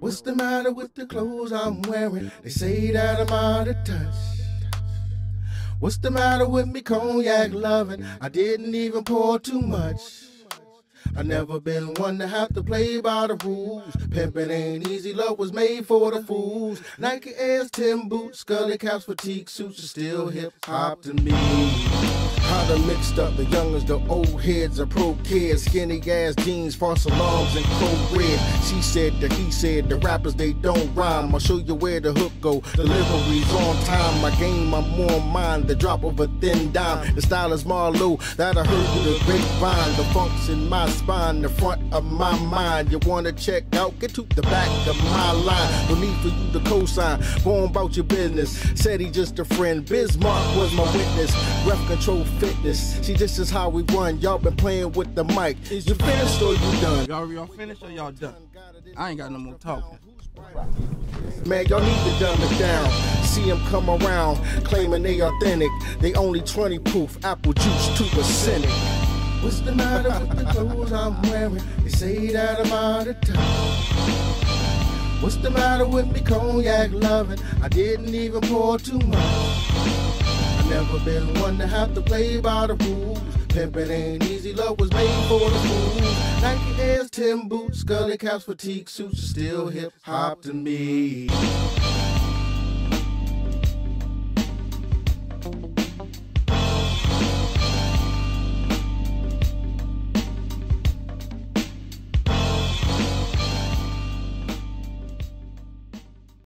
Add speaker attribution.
Speaker 1: What's the matter with the clothes I'm wearing? They say that I'm out of touch. What's the matter with me cognac loving? I didn't even pour too much. I never been one to have to play by the rules. Pimpin' ain't easy, love was made for the fools. Nike Airs, Tim boots, scully caps, fatigue suits are still hip hop to me. How done mixed up the youngers, the old heads, are pro kids, skinny ass jeans, false alarms, and cold red. She said that he said the rappers they don't rhyme. I'll show you where the hook go. Deliveries on time. My game, I'm more mine. The drop of a thin dime. The style is Marlowe that I heard through the grapevine. The funk's in my spine, the front of my mind. You wanna check out? Get to the back of my line. No need for you to co-sign. Go on about your business. Said he just a friend. Biz Markie was my witness. Ref control fitness. See, this is how we run. Y'all been playing with the mic. Is you finished or you done?
Speaker 2: Y'all, y'all finished or y'all done? I ain't got no more talking.
Speaker 1: Man, y'all need to dumb it down. See them come around, claiming they authentic. They only 20 proof, apple juice to a cynic. What's the matter with the clothes I'm wearing? They say that I'm out of touch. What's the matter with me cognac loving? I didn't even pour too much. Never been one to have to play by the rules. Pimpin' ain't easy, love was made for the fools. Nike Airs, Tim boots, scully caps, fatigue suits are still hip hop to me.